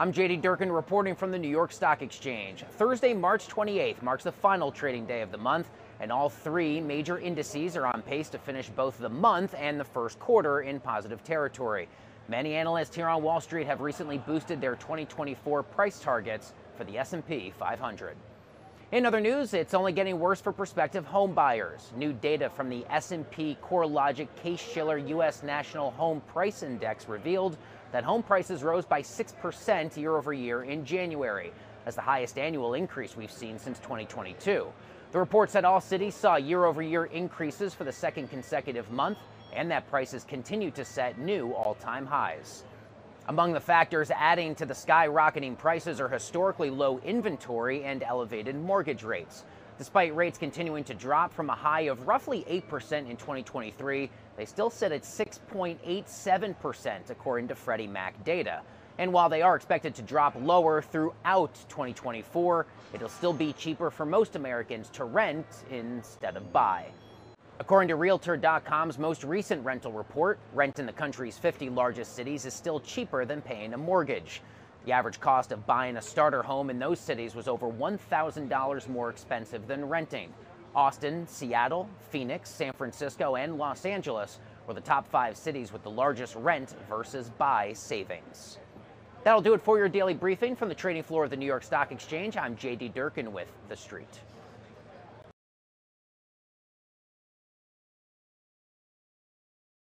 I'm JD Durkin reporting from the New York Stock Exchange. Thursday, March 28th marks the final trading day of the month, and all three major indices are on pace to finish both the month and the first quarter in positive territory. Many analysts here on Wall Street have recently boosted their 2024 price targets for the S&P 500. In other news, it's only getting worse for prospective home buyers. New data from the S&P CoreLogic Case-Shiller U.S. National Home Price Index revealed that home prices rose by 6% year over year in January. as the highest annual increase we've seen since 2022. The report said all cities saw year over year increases for the second consecutive month and that prices continue to set new all time highs. Among the factors adding to the skyrocketing prices are historically low inventory and elevated mortgage rates. Despite rates continuing to drop from a high of roughly 8% in 2023, they still sit at 6.87%, according to Freddie Mac data. And while they are expected to drop lower throughout 2024, it'll still be cheaper for most Americans to rent instead of buy. According to Realtor.com's most recent rental report, rent in the country's 50 largest cities is still cheaper than paying a mortgage. The average cost of buying a starter home in those cities was over $1,000 more expensive than renting. Austin, Seattle, Phoenix, San Francisco, and Los Angeles were the top five cities with the largest rent versus buy savings. That'll do it for your daily briefing from the trading floor of the New York Stock Exchange. I'm JD Durkin with The Street.